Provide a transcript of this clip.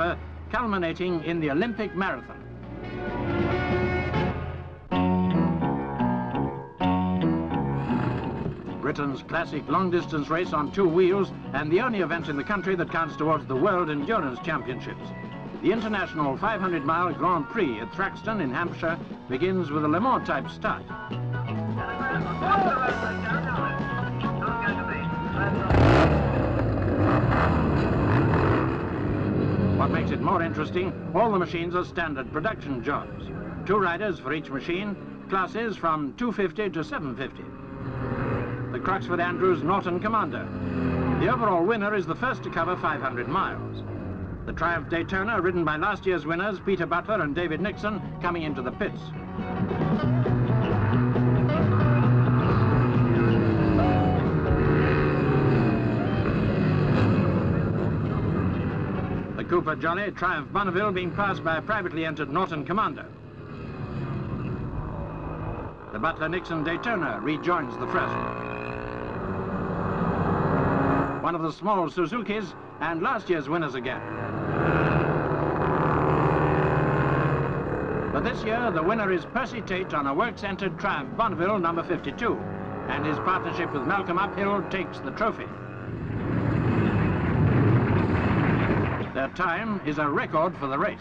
transfer, culminating in the Olympic marathon. Britain's classic long-distance race on two wheels and the only event in the country that counts towards the World Endurance Championships. The International 500-mile Grand Prix at Thruxton in Hampshire begins with a Le Mans type start. What makes it more interesting, all the machines are standard production jobs. Two riders for each machine, classes from 250 to 750 the Croxford Andrews Norton Commando. The overall winner is the first to cover 500 miles. The Triumph Daytona, ridden by last year's winners, Peter Butler and David Nixon, coming into the pits. Cooper Jolly Triumph Bonneville being passed by a privately entered Norton Commando. The Butler Nixon Daytona rejoins the first one of the small Suzukis, and last year's winners again. But this year, the winner is Percy Tait on a works-entered Triumph Bonneville number 52, and his partnership with Malcolm Uphill takes the trophy. Their time is a record for the race.